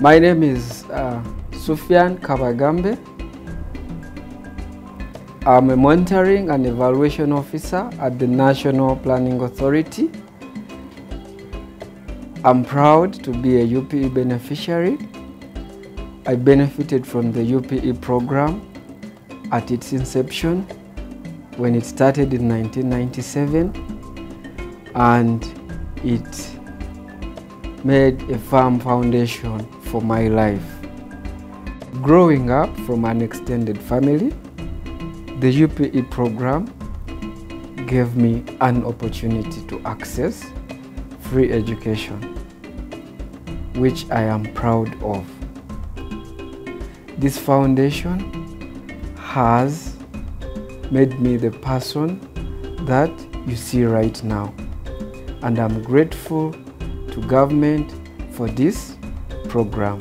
My name is uh, Kabagambe. I'm a monitoring and evaluation officer at the National Planning Authority. I'm proud to be a UPE beneficiary. I benefited from the UPE program at its inception when it started in 1997 and it made a firm foundation for my life. Growing up from an extended family, the UPE program gave me an opportunity to access free education, which I am proud of. This foundation has made me the person that you see right now. And I'm grateful to government for this program.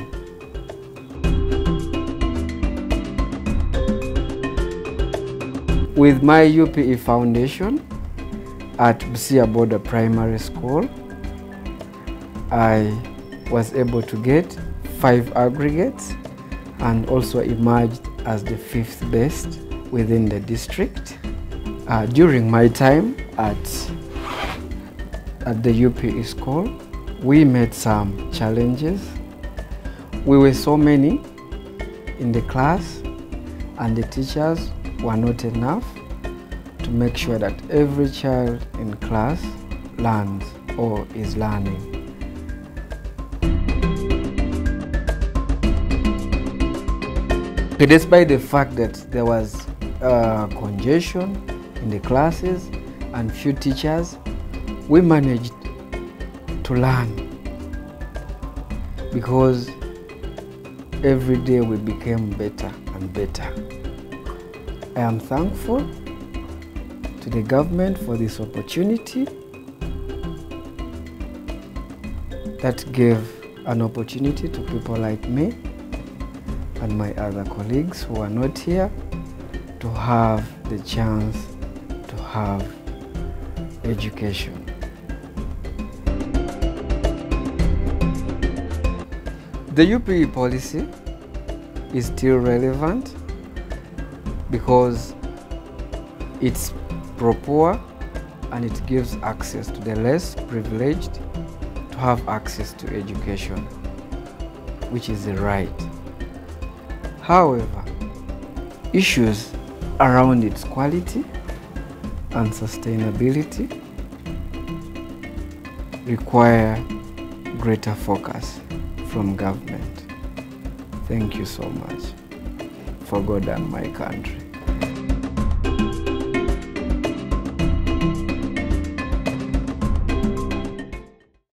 With my UPE Foundation at Busia Border Primary School, I was able to get five aggregates and also emerged as the fifth best within the district. Uh, during my time at, at the UPE school, we met some challenges. We were so many in the class and the teachers were not enough to make sure that every child in class learns or is learning. Despite the fact that there was uh, congestion in the classes and few teachers, we managed to learn because every day we became better and better. I am thankful to the government for this opportunity that gave an opportunity to people like me and my other colleagues who are not here to have the chance to have education. The UPE policy is still relevant because it's pro-poor and it gives access to the less privileged to have access to education, which is a right. However, issues around its quality and sustainability require greater focus from government. Thank you so much for God and my country.